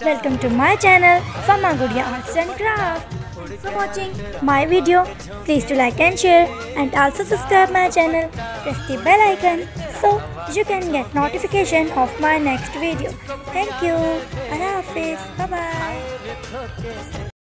welcome to my channel Fama gurria Arts and Craft. For watching my video. Please do like and share and also subscribe my channel. Press the bell icon so you can get notification of my next video. Thank you. Allah Hafiz. Bye bye.